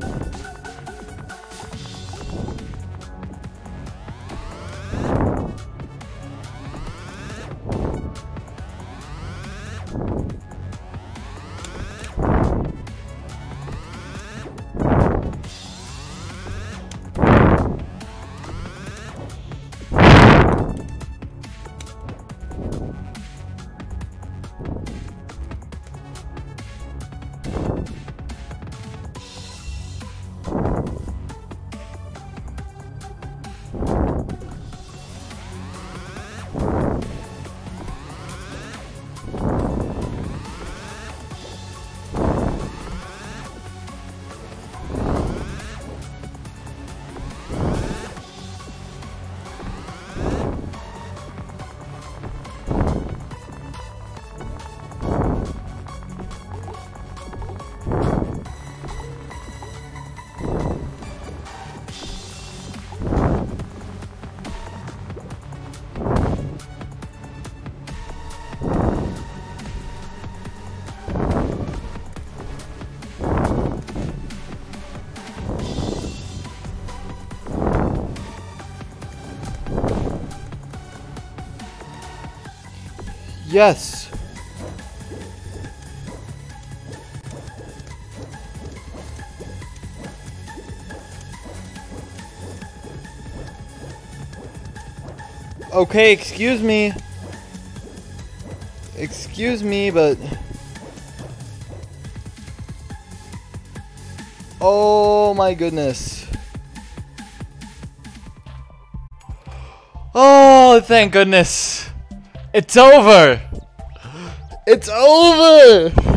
you Yes. Okay, excuse me. Excuse me, but... Oh my goodness. Oh, thank goodness. It's over. It's over.